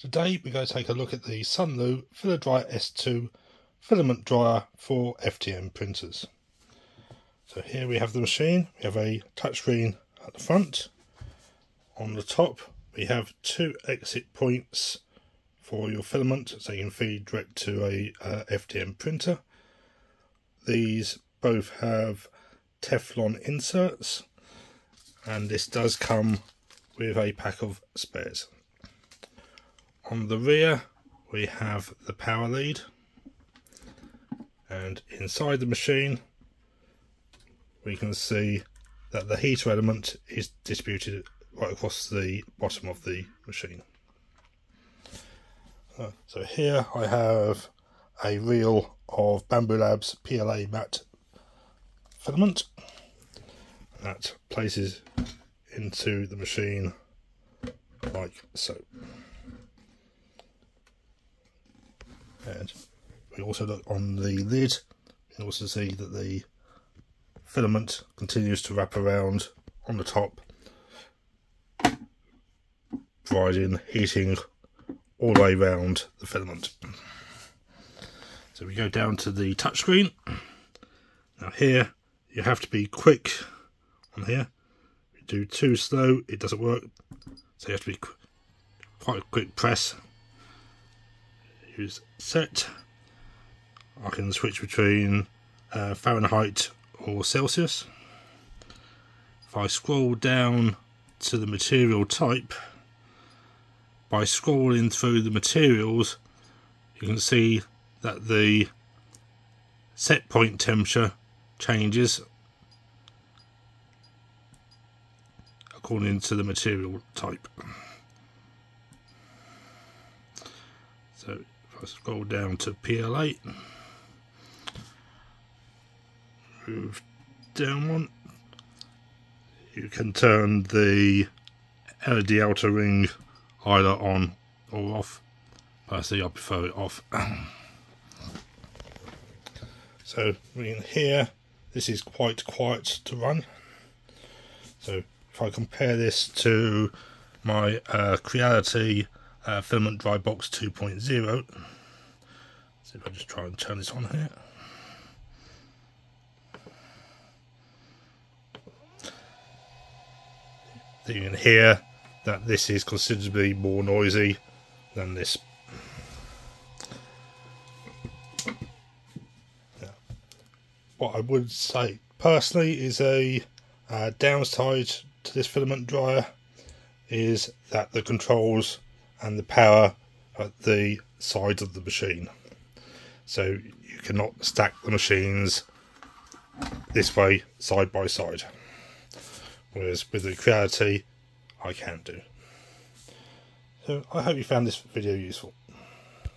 Today we're going to take a look at the Sunlu FilaDry S2 filament dryer for FDM printers. So here we have the machine, we have a touchscreen at the front. On the top we have two exit points for your filament so you can feed direct to a uh, FDM printer. These both have Teflon inserts and this does come with a pack of spares. On the rear we have the power lead and inside the machine we can see that the heater element is distributed right across the bottom of the machine. Uh, so here I have a reel of Bambu Labs PLA matte filament that places into the machine like so. And we also look on the lid. And also see that the filament continues to wrap around on the top providing heating all the way around the filament. So we go down to the touchscreen. Now here you have to be quick on here. If you do too slow it doesn't work. So you have to be quite a quick press use set. I can switch between uh, Fahrenheit or Celsius. If I scroll down to the material type, by scrolling through the materials, you can see that the set point temperature changes according to the material type. So I scroll down to PLA, move down one, you can turn the LED outer ring either on or off. Personally, I prefer it off. so in here, this is quite quiet to run. So if I compare this to my uh, Creality uh, filament dry box 2.0 if I just try and turn this on here you can hear that this is considerably more noisy than this what I would say personally is a uh, downside to this filament dryer is that the controls and the power at the sides of the machine. So you cannot stack the machines this way side by side. Whereas with the Creality, I can do. So I hope you found this video useful.